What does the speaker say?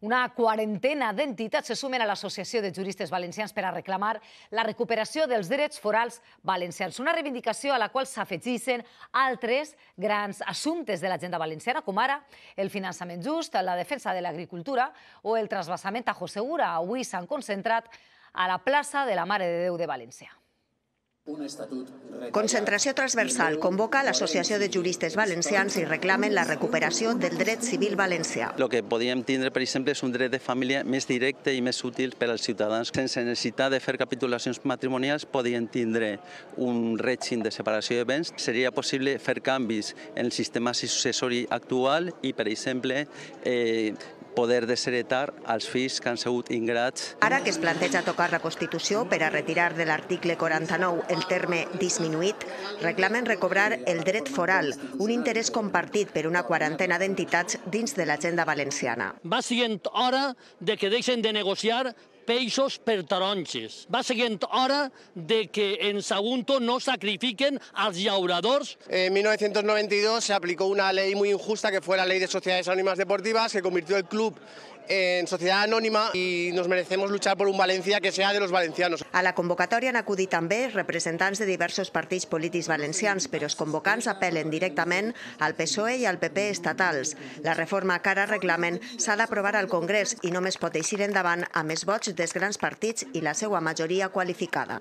Una quarantena d'entitats se sumen a l'Associació de Juristes Valencians per a reclamar la recuperació dels drets forals valencians, una reivindicació a la qual s'afegissin altres grans assumptes de l'agenda valenciana, com ara el finançament just, la defensa de l'agricultura o el trasbassament a Josegura. Avui s'han concentrat a la plaça de la Mare de Déu de València. Concentració transversal convoca l'Associació de Juristes Valencians i reclamen la recuperació del dret civil valencià. El que podíem tindre, per exemple, és un dret de família més directe i més útil per als ciutadans. Sense necessitat de fer capitulacions matrimonials, podien tindre un règim de separació de béns. Seria possible fer canvis en el sistema successori actual i, per exemple, eh, poder desheretar als fills que han sigut ingrats. Ara que es planteja tocar la Constitució per a retirar de l'article 49 el terme disminuït, reclamen recobrar el dret foral, un interès compartit per una quarantena d'entitats dins de l'agenda valenciana. Va sent hora de que deixen de negociar peixos per taronges. Va sent hora de que en Sagunto no sacrifiquen als llauradors. En 1992 se aplicó una ley muy injusta que fue la Ley de Sociedades Anónimas Deportivas que convirtió el club en societat anònima i nos merecemos luchar por un Valencia que sea de los valencianos. A la convocatòria han acudit també representants de diversos partits polítics valencians, però els convocants apel·len directament al PSOE i al PP estatals. La reforma que ara reclamen s'ha d'aprovar al Congrés i només pot eixir endavant a més vots dels grans partits i la seva majoria qualificada.